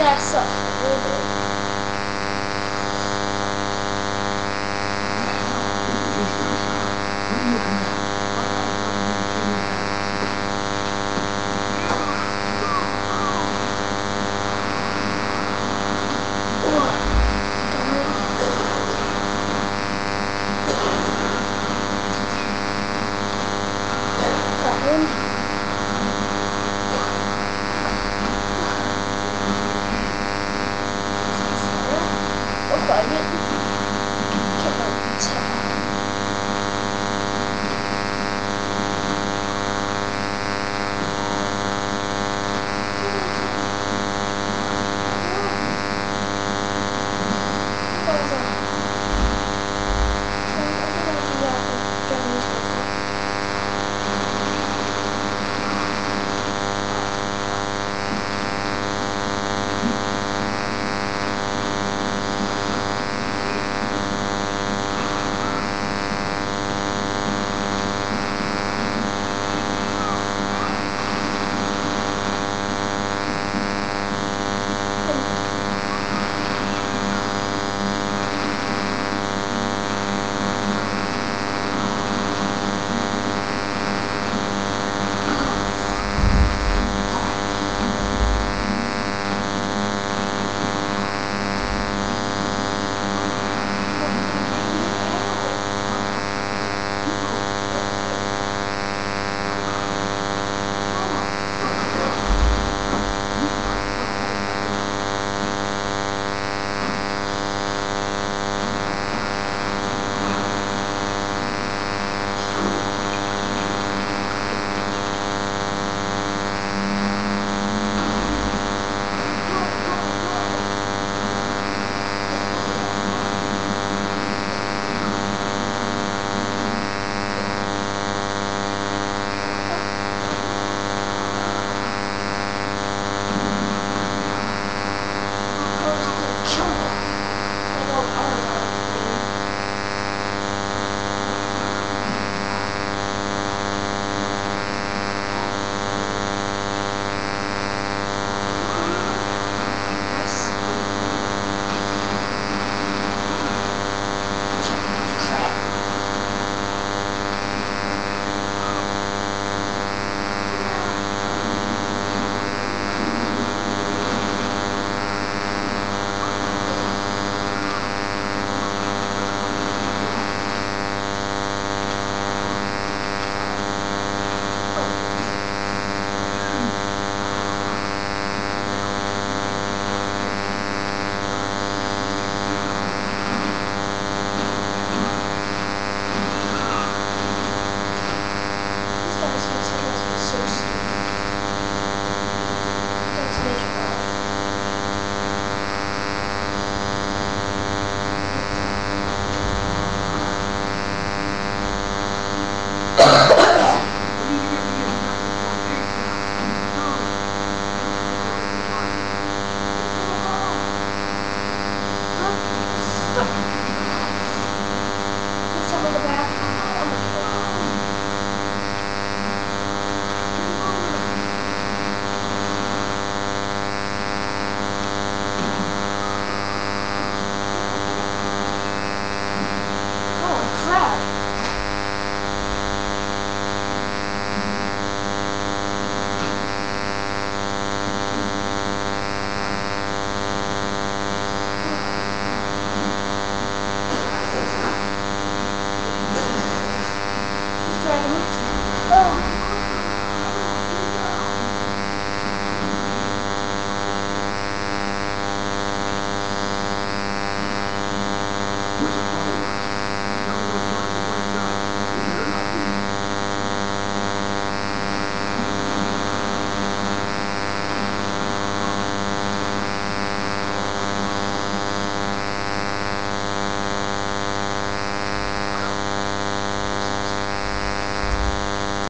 Yeah, I